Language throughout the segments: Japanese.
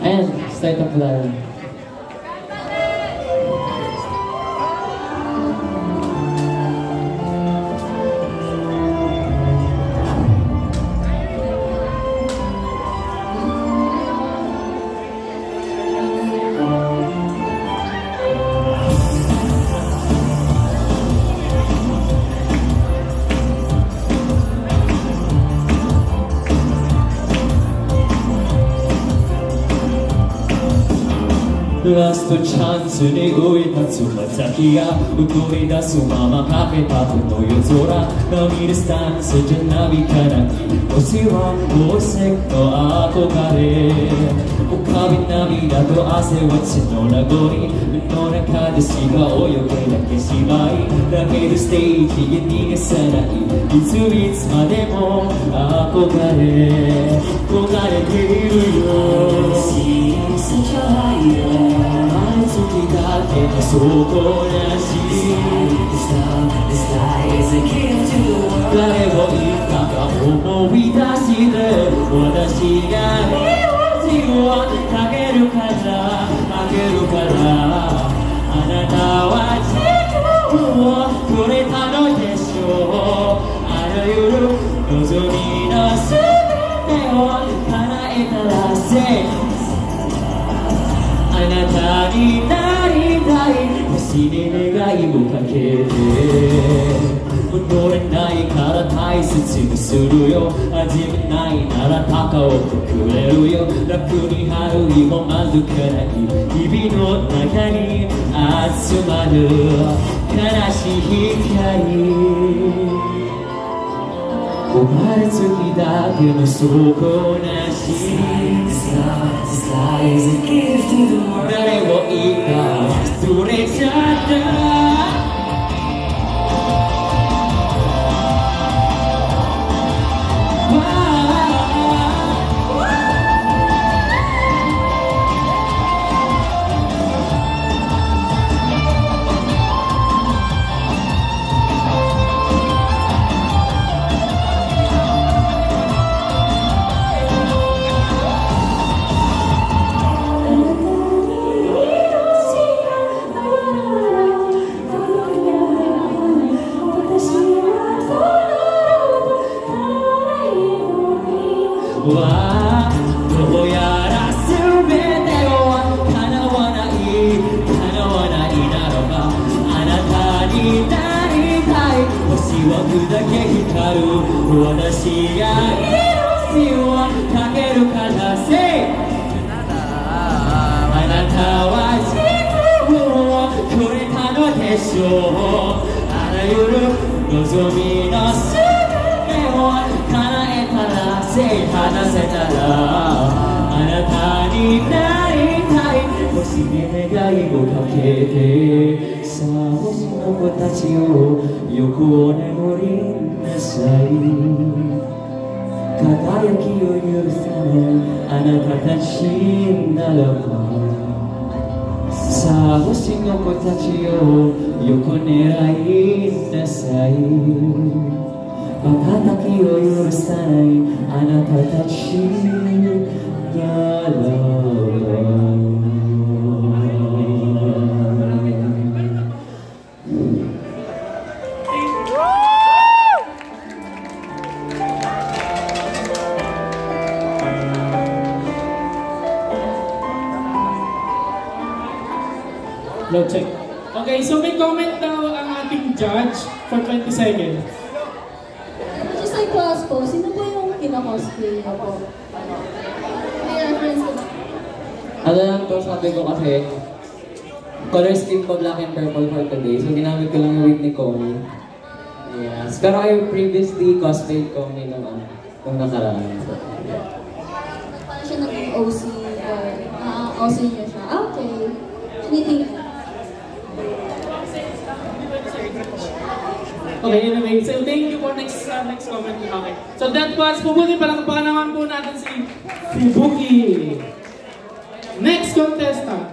Ayan, straight up lang. ラストチャンスに動いたつま先が動り出すままかけたこの夜空波でスタンスじゃなびかない星は宝石の憧れ浮かび涙と汗は血の名残目の中でしか泳げだけ芝居だけどステージへ逃がさないいついつまでも憧れ焦がれているよ such a higher 愛つきだけの底なし誰を言ったか思い出して私が命をかけるからあげるからあなたは自分をくれたのでしょうあらゆる望みの全てを叶えたらせなたになりたい星に願いをかけて戻れないから大切にするよ。味めないなら高をくれるよ。楽に春日も満足ない日々の中に集まる悲しい光生まれつきだけの底なし誰を言いか忘れちゃった。私が命をかけるからせあなたは自分をくれたのでしょうあらゆる望みの全てを叶えたらせ話せたらあなたになりたい星に願いをかけてさあ星の子たちを横を眠りさい輝きを許さないあなたたちならばさあ星の子たちを横狙いなさい瞬きを許さないあなたたちならば sabi ko kasi, color scheme ko black and purple for today. So, ginamit ko lang yung wig ni Komi. Yes. Pero I previously cosplayed Komi nung, ano, nung nakaraan. So, yeah. Paano siya naging OC or uh, OC niyo siya? Ah, okay. Anything Okay, anyway, so thank you for next uh, next comment. Okay. So that was, pubuti palakpakan naman po natin si Fubuki. Next contestant.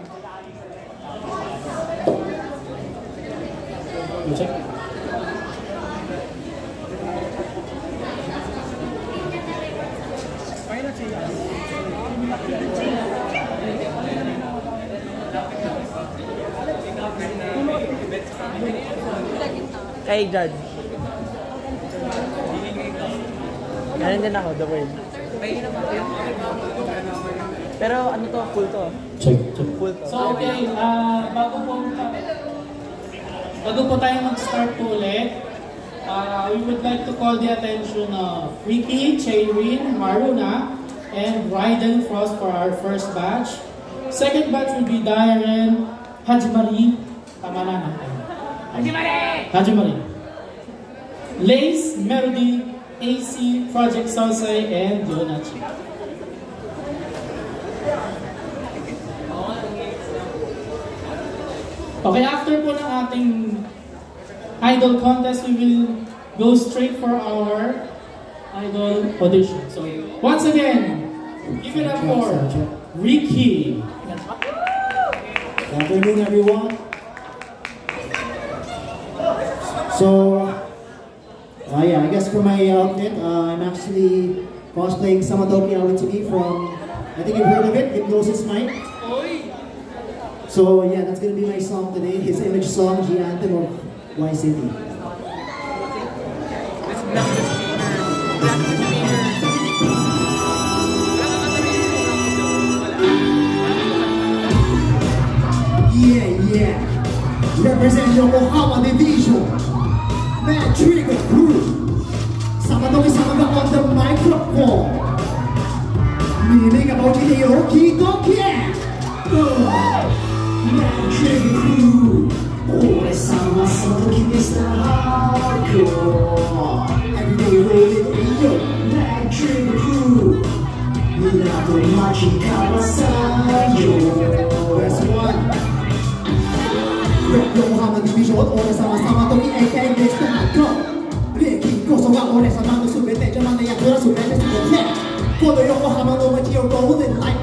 Kay Judge. Ganun din ako, the word. Pero ano to, full to. Check, check. Full to. So okay, ah bago po bago po tayo mag-start po ulit, ah, we would like to call the attention of Ricky, Chayreen, Maruna, and Ryden Frost for our first batch. Second batch will be Darren, Hajimari, tama na natin. Hajimari! Hajimari. Lace, Melody, AC, Project Salsay, and Yonachi. Okay, after po ng ating idol contest, we will go straight for our idol audition. So, once again, give it up for Ricky. Good afternoon, everyone. So, uh, yeah, I guess for my outfit, uh, I'm actually cosplaying Samatoki Awatsuki from, I think you've heard of it, Hypnosis Mind. So, yeah, that's gonna be my song today, his image song, G Anthem of Y City. Yeah, yeah. Represent Yokohama Division. Man Trigger Crew. Samatoki Samaga on the microphone. Meaning about Hideo Kitoki. Man Trigger この横浜の街をゴールデンライ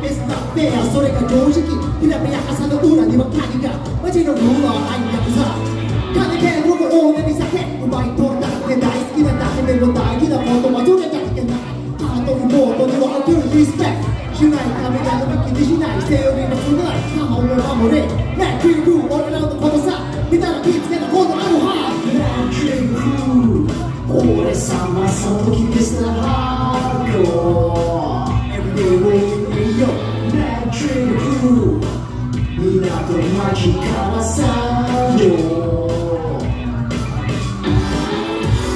フスタフェアそれが常識ひらめや朝の裏には鍵が街のルーラー愛やさ金で僕大根に酒奪い取ったって大好きなだけでも大事なことはそれだけないハートにモードには I do respect しないためなど気にしないセオリーの少ない母を守れねキング俺らのこのさ見たら気付けたことあるはねキング俺様その時ミスターハードコー Everyday 港町からさよ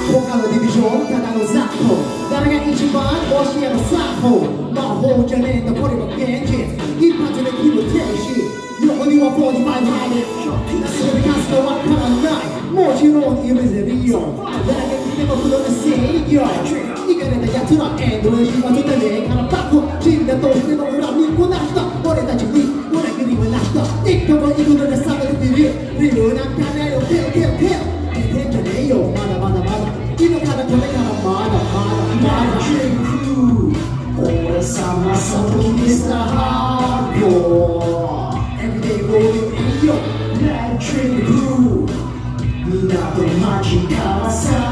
他のディビジョンただの雑魚誰が一番教えの作法魔法じゃねえんだこれは現実一発で気分停止横には45ハードそれかすかわからないもちろん夢で利用誰が来ても不動の制御いかれた奴らエンドレージはとてねえからバック死んだとしても恨みこなした tudo nessa vez que vi Brilho na cara, eu quero, quero, quero Que tem que nem eu, mada, mada, mada E no cara também, cara, mada, mada, mada Com essa maçã do Mr. Hardcore Everyday rolling in your Magic Crew Minha temática maçã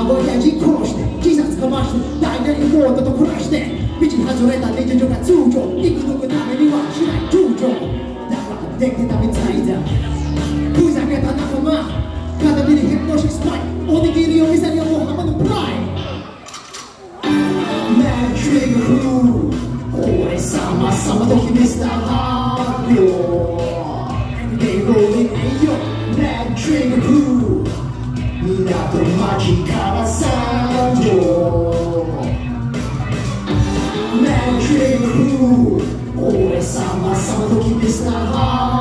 Agora é de costa, diz as camachas 大体妹と暮らして道外れた日常が通常生き抜くためにはしない躊躇だ。からできたみたいだふざけた仲間片手にヒプノシスパイおにぎりを見せるよもう浜のプライ Mad Trigger Crew 俺様様と秘めた発 It's not hard.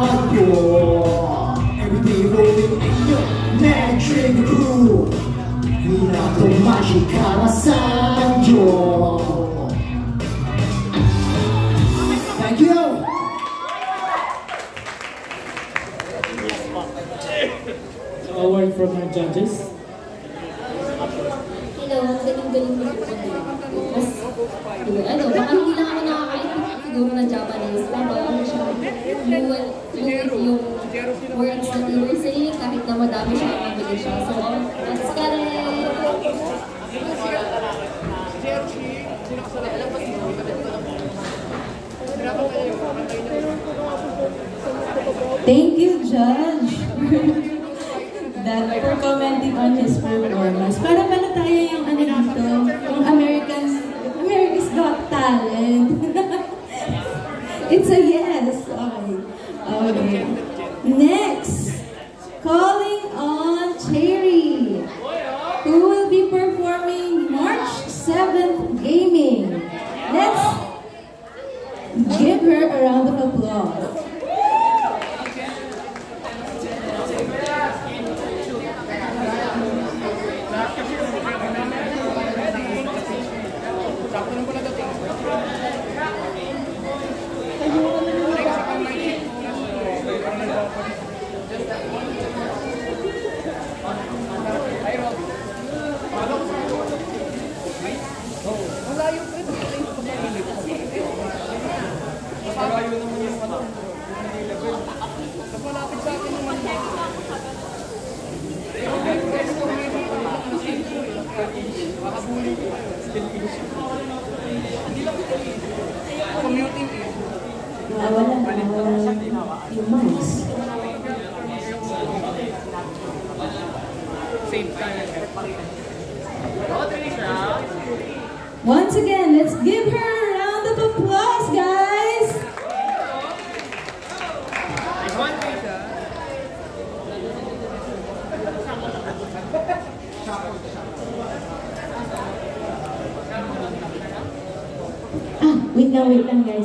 như đang nghe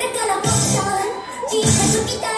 Dekat lah pasal Jika tu kita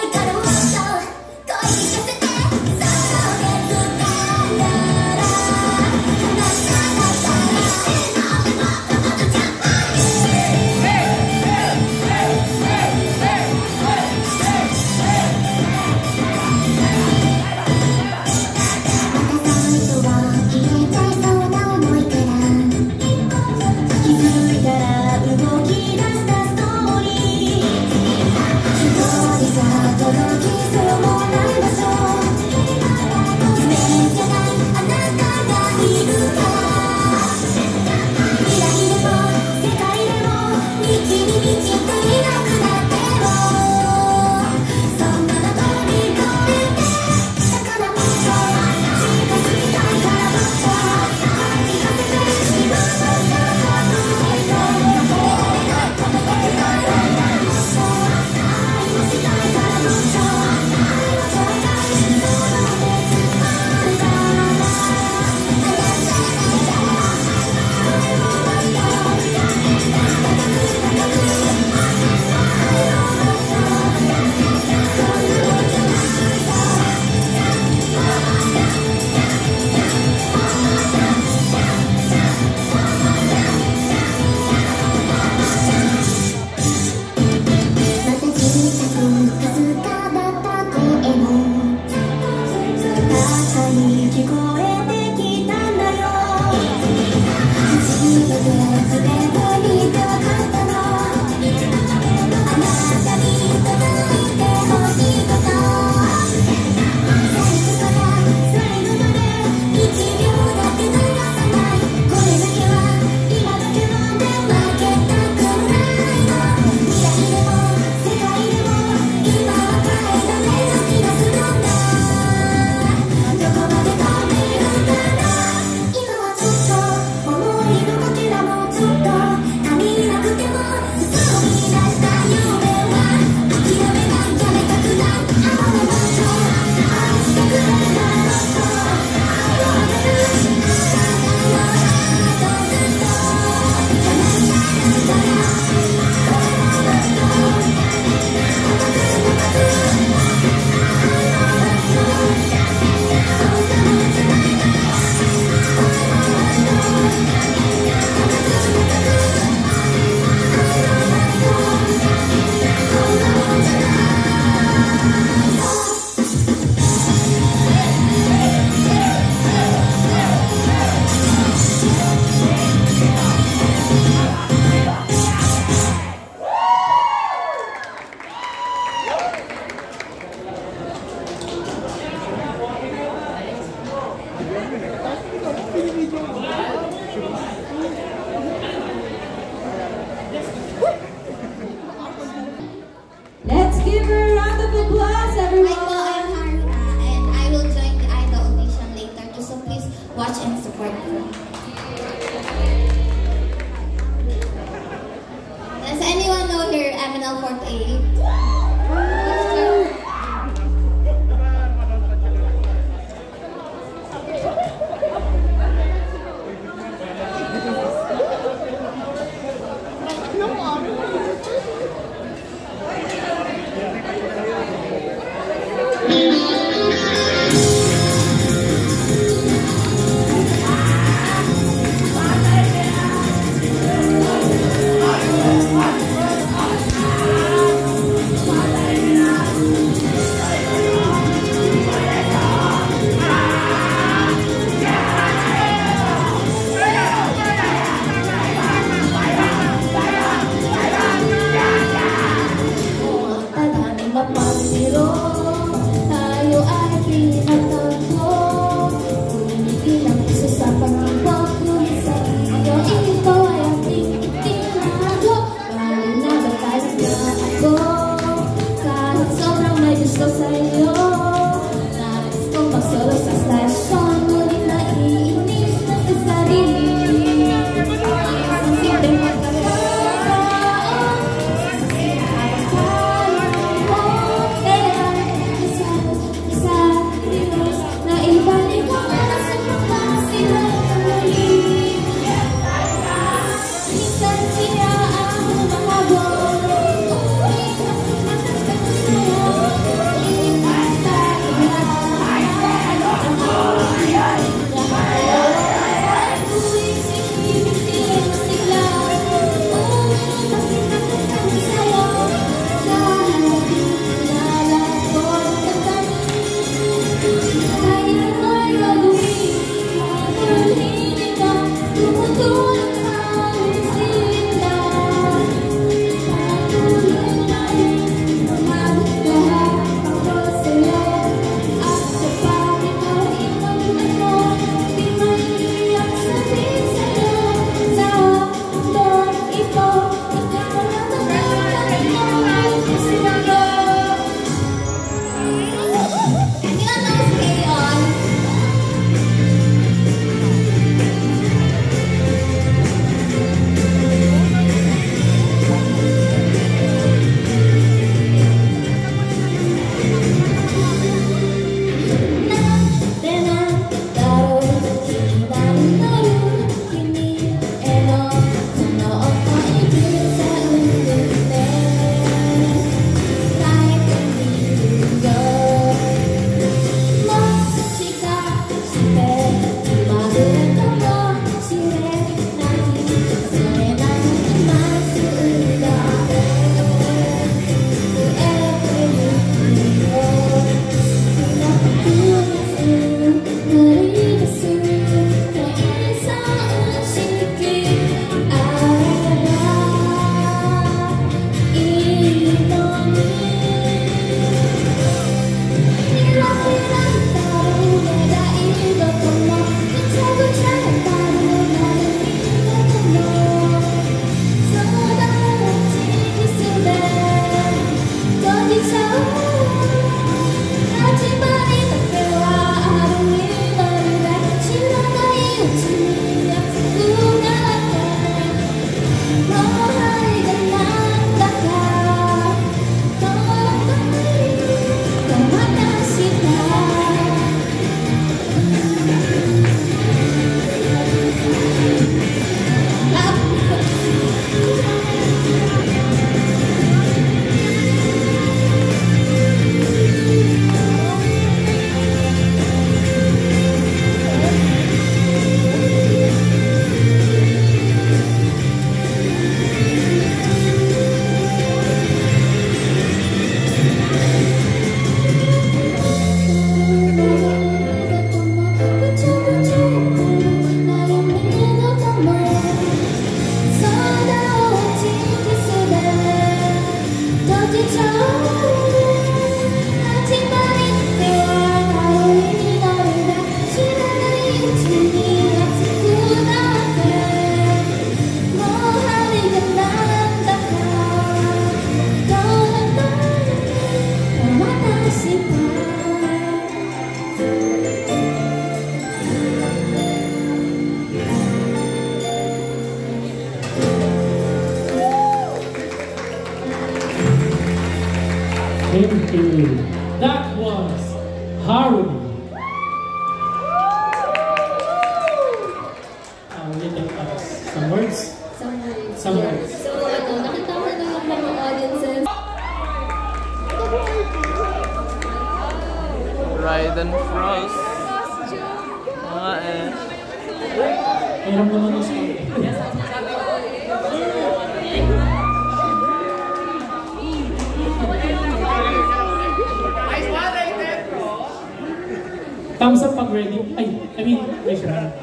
Thumbs up pag ready. Ay, I mean, ay,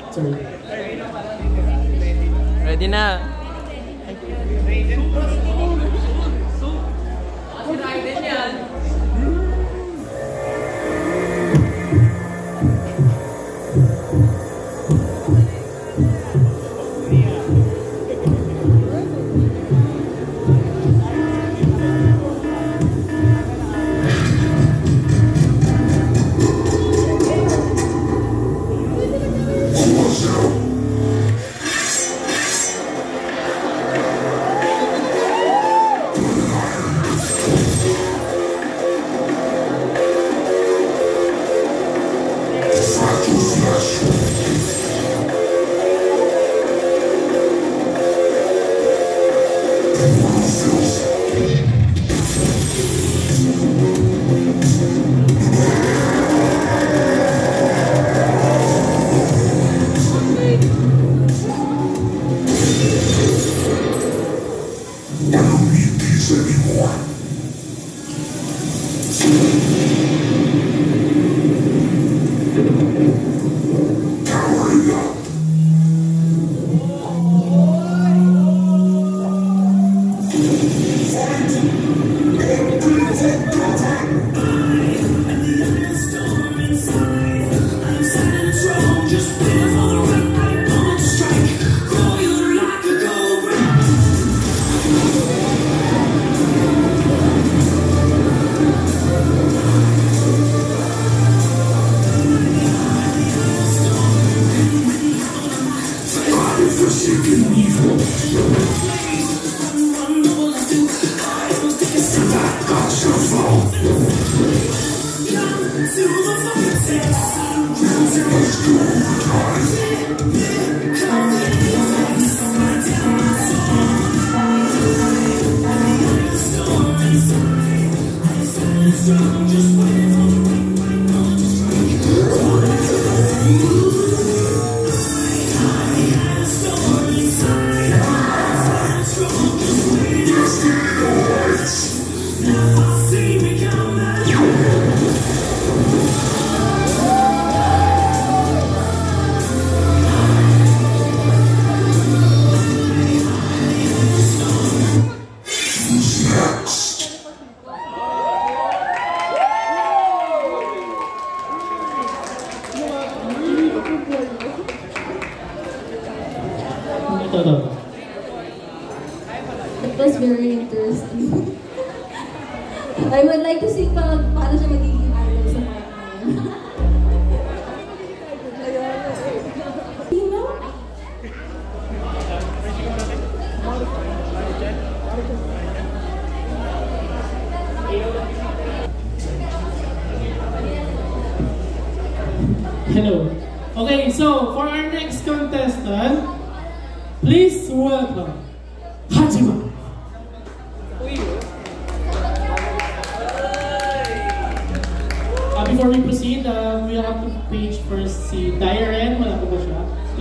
sorry. Ready na.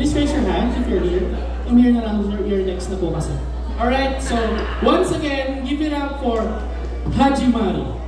Please raise your hand if you're here. Amir na lang, you're next na po kasi. Alright, so once again, give it up for Haji Mari.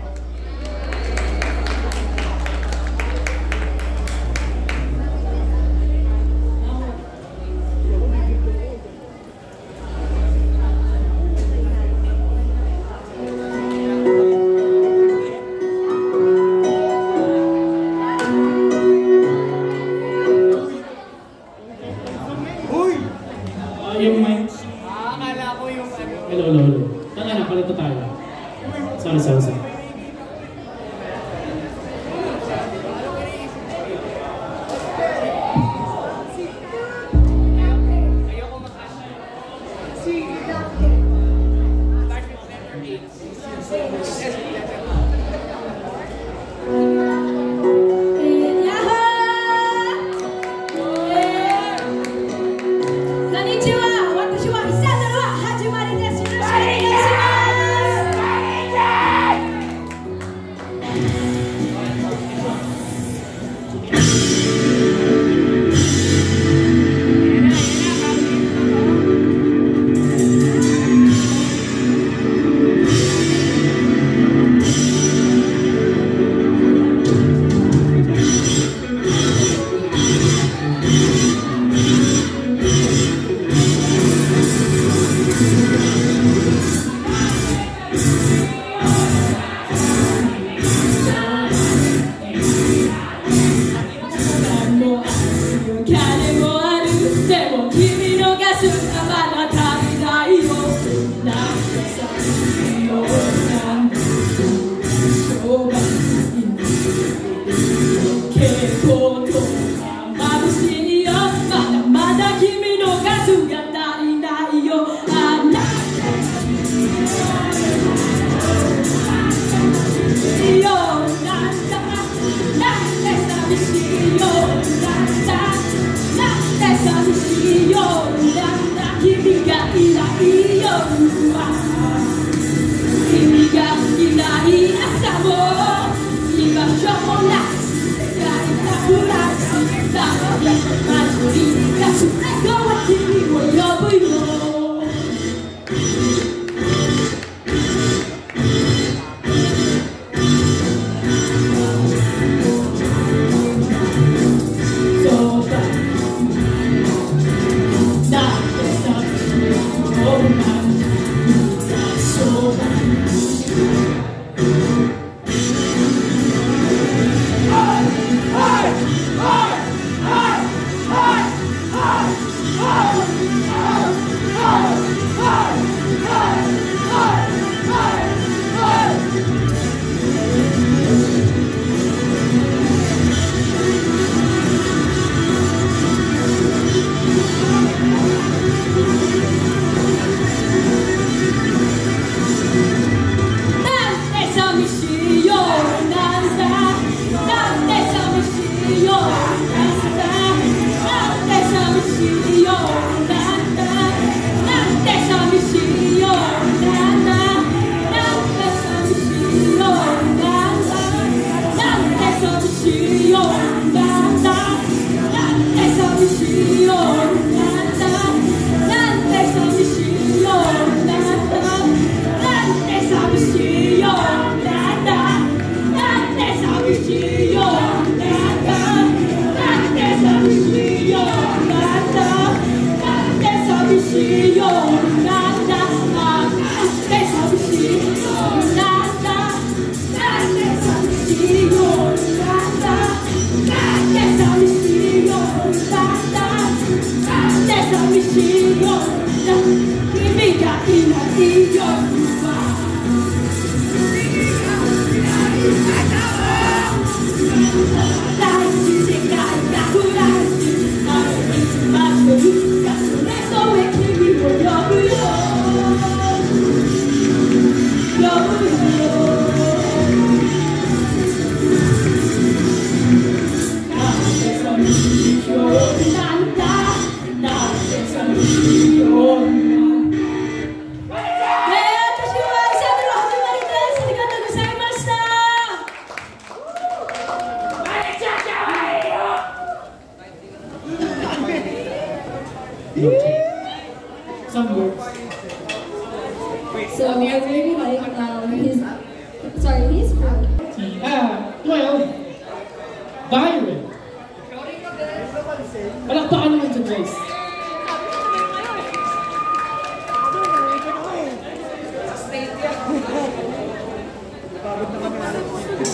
trabalho.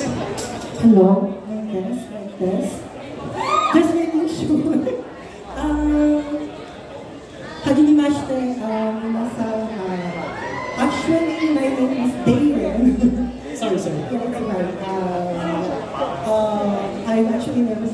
hello, like this. Just making sure. hajimimashite, uh. Uh, uh, actually, my name is David. sorry, sorry. Uh, uh, I'm actually nervous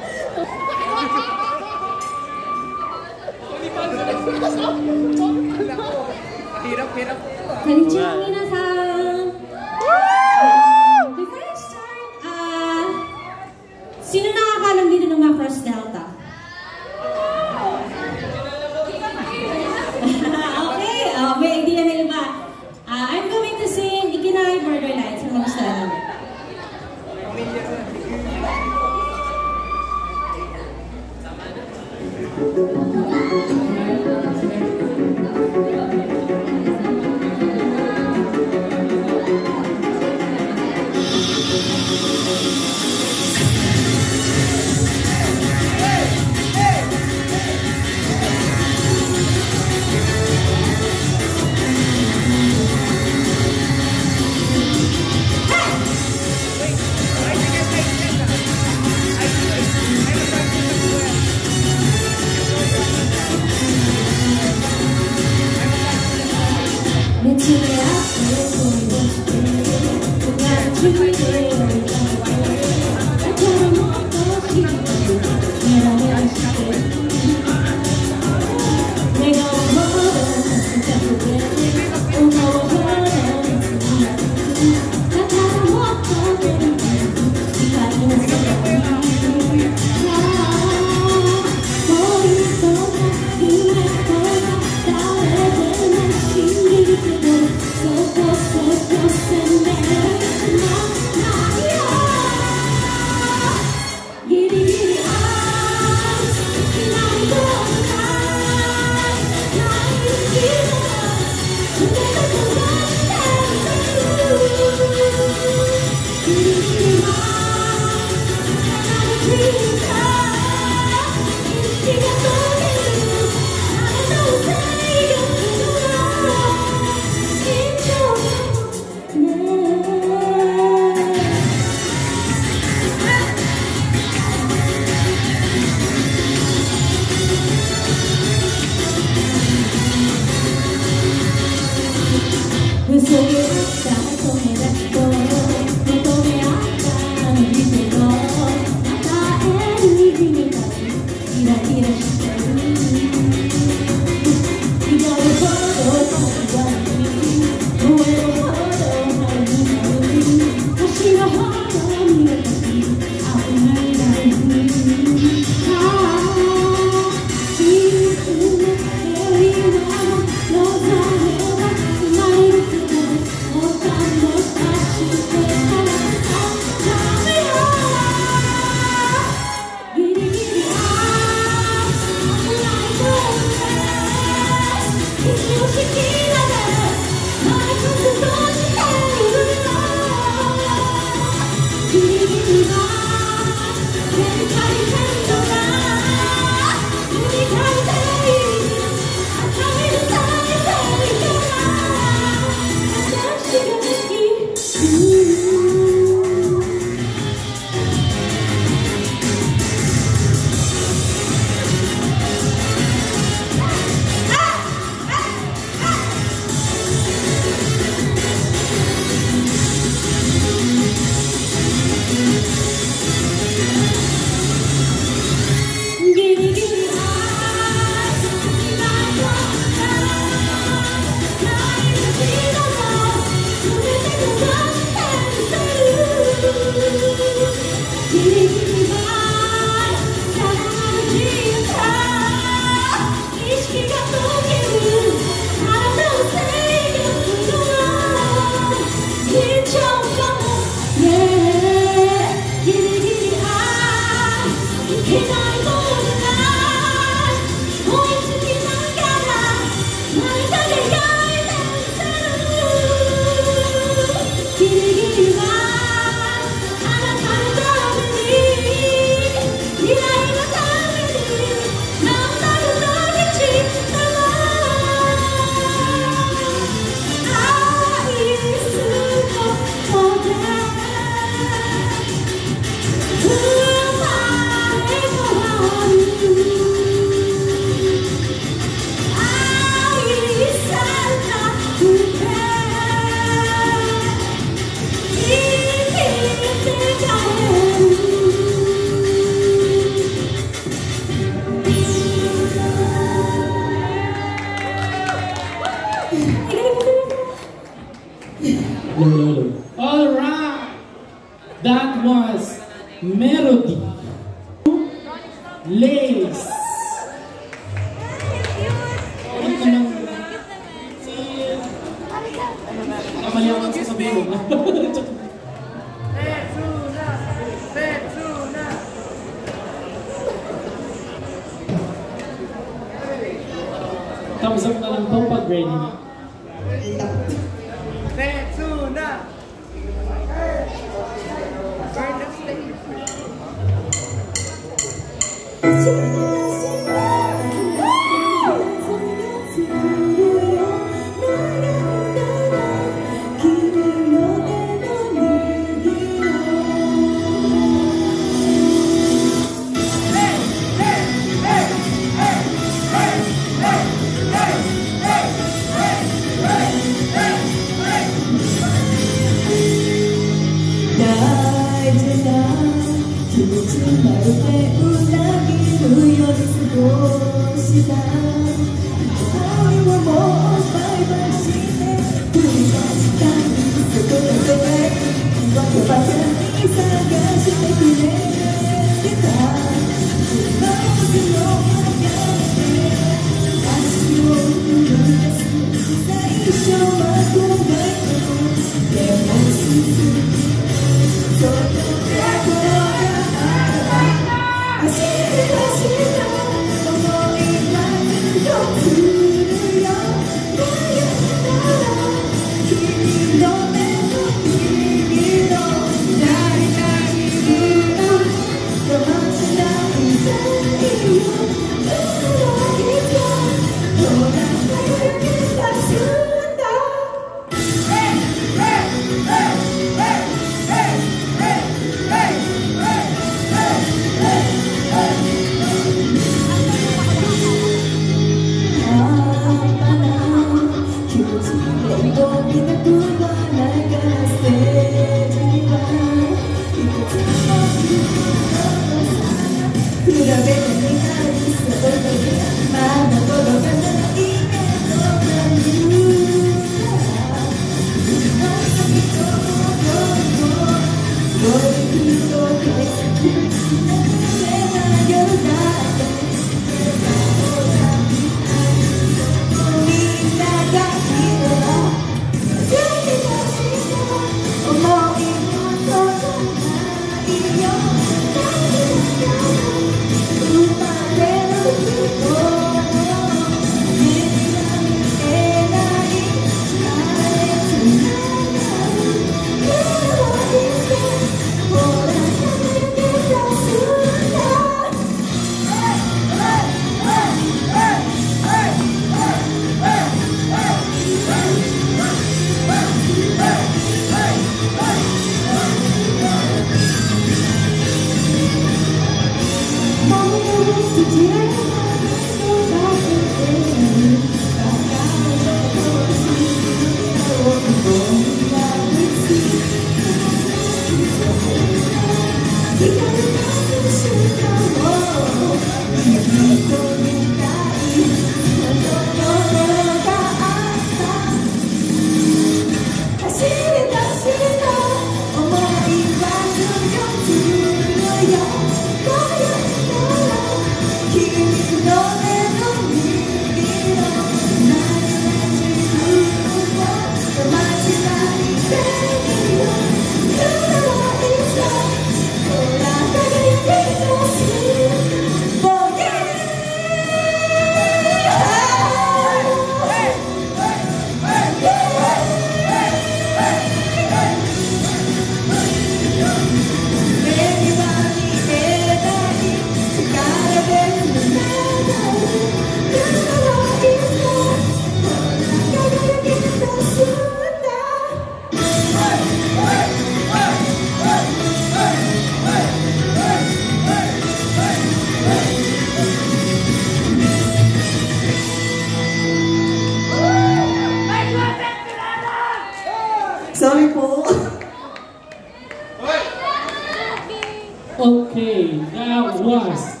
Okay, that was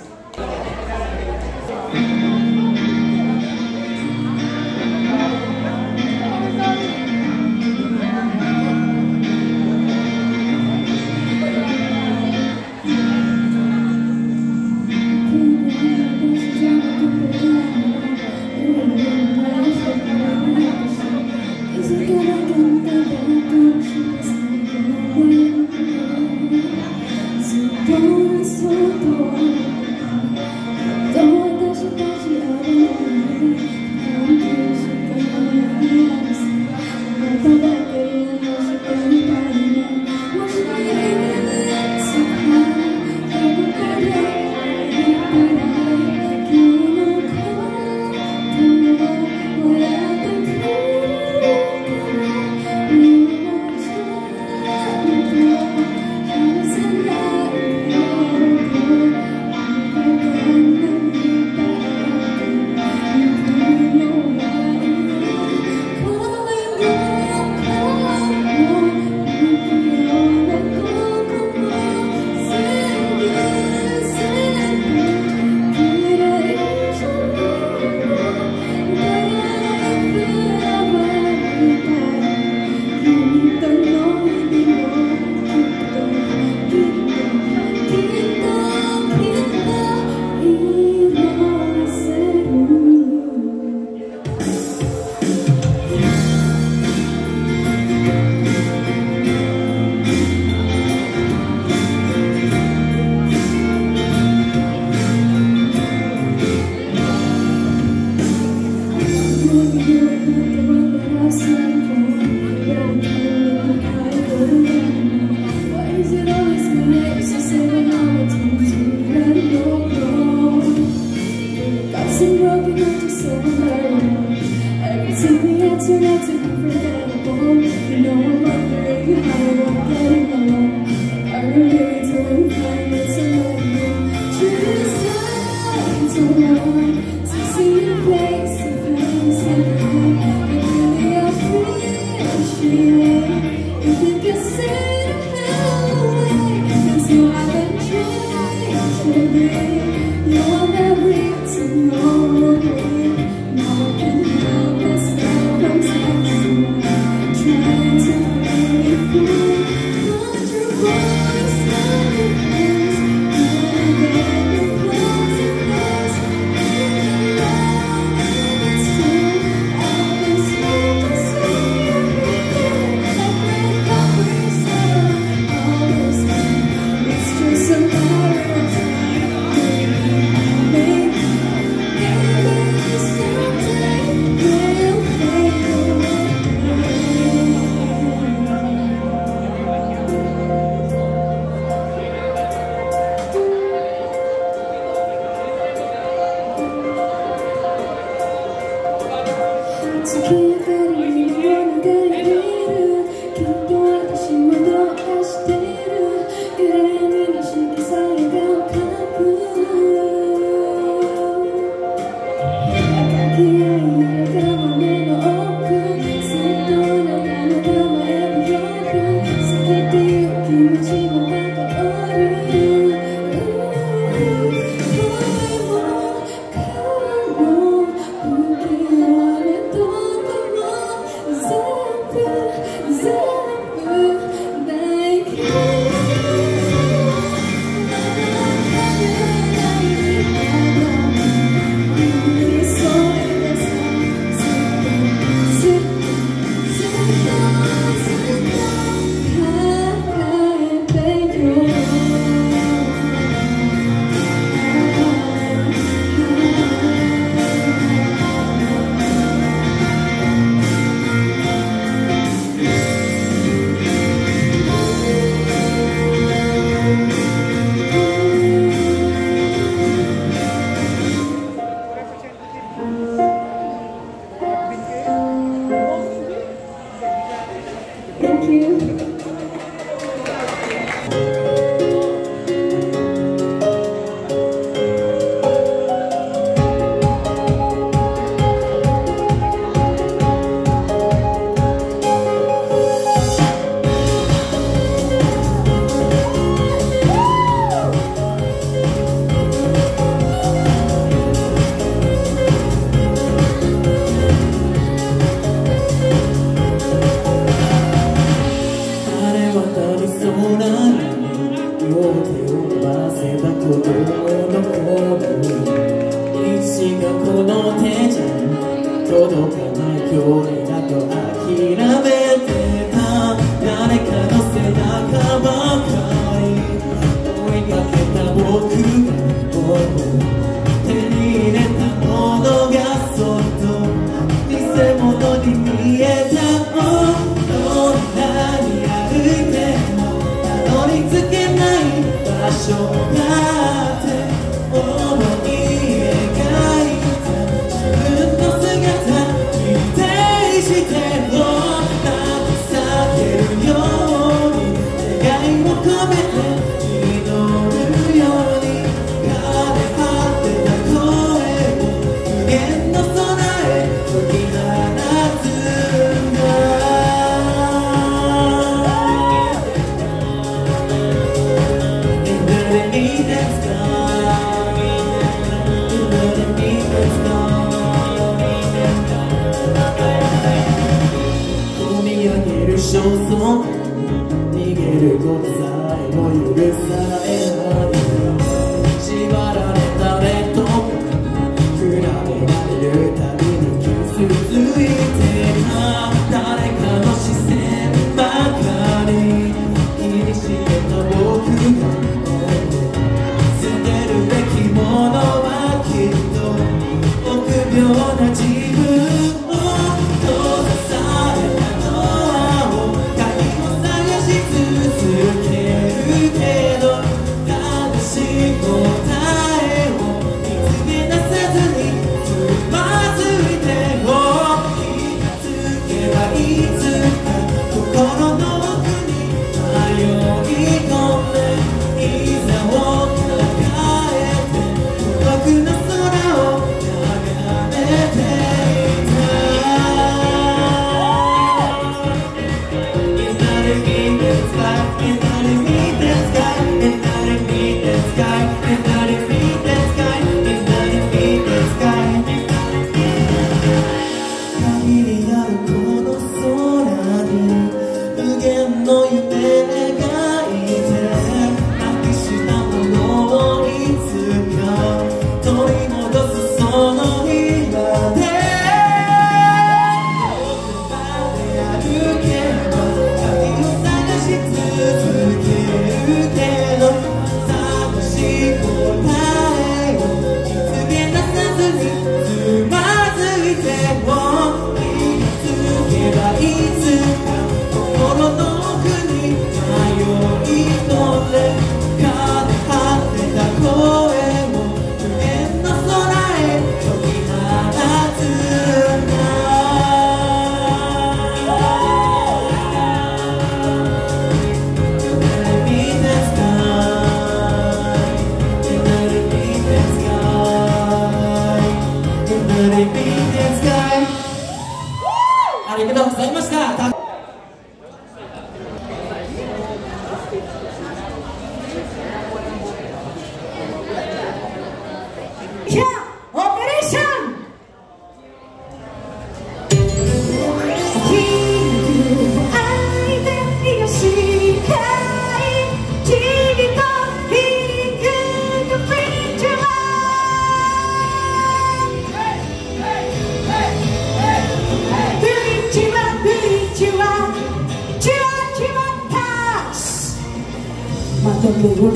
Mírame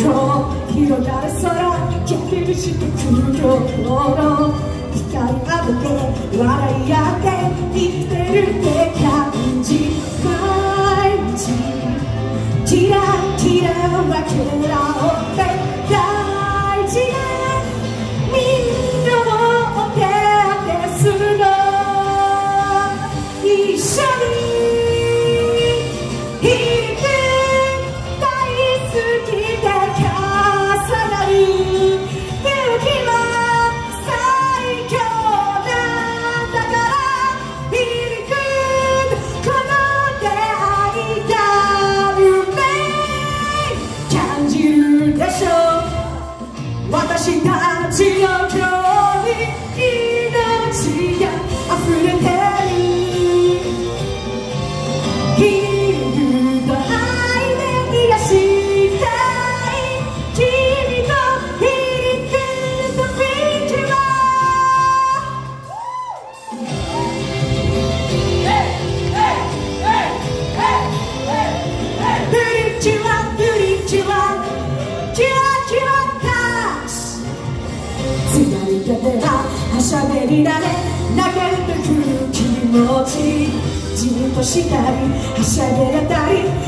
들어 일어나라 서라. 저기를 쉽게 들어오러 빛깔이 아픈데 와라야 돼. 이때를 때가는지 말지. 디라 디라 와케라 としたいはしゃげたい